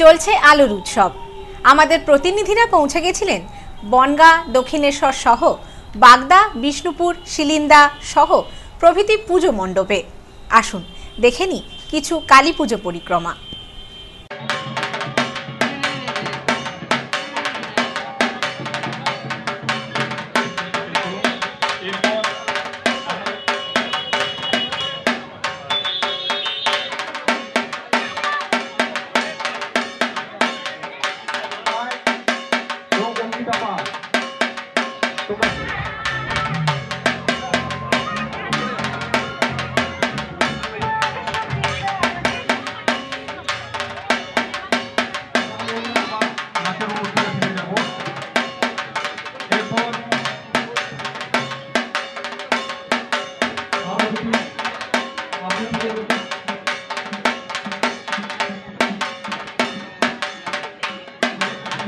চলছে আলোর উৎসব। আমাদের প্রতিনিধিরা পৌঁছে গেছিলেন বনগা, দক্ষিণেশ্বর সহ বাগদা, বিষ্ণুপুর, শিলিন্দা সহ প্রভৃতি পুজো মণ্ডপে। আসুন, দেখে নি কিছু কালী পুজো পরিক্রমা।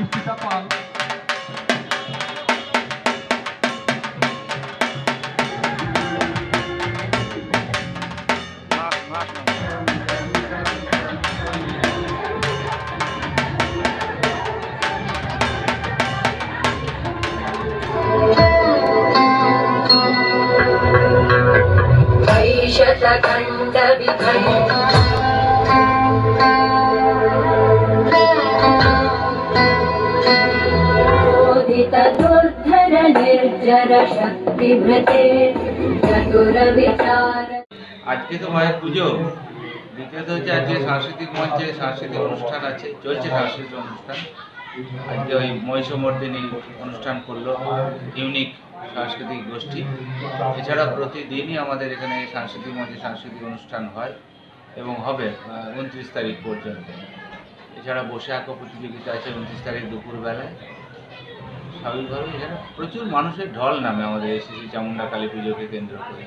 İftisa pahalı. ইপ্সিতা পাল वैशतखण्डविखण्ड क्रोधितदुर्धर निर्जर शक्तिभृते चतुरविचार আজকে তো মায়ের পুজো দ্বিতীয়ত হচ্ছে আজকে সাংস্কৃতিক মঞ্চে সাংস্কৃতিক অনুষ্ঠান আছে চলছে সাংস্কৃতিক অনুষ্ঠান আজকে ওই মহিষমর্দিনী অনুষ্ঠান করল, ইউনিক সাংস্কৃতিক গোষ্ঠী। এছাড়া প্রতিদিনই আমাদের এখানে সাংস্কৃতিক মঞ্চে সাংস্কৃতিক অনুষ্ঠান হয় এবং হবে উনত্রিশ তারিখ পর্যন্ত। এছাড়া বসে আঁকা প্রতিযোগিতা আছে উনত্রিশ তারিখ দুপুরবেলায়। স্বাভাবিকভাবে এখানে প্রচুর মানুষের ঢল নামে আমাদের এসেছি চামুন্ডা কালী পুজোকে কেন্দ্র করে।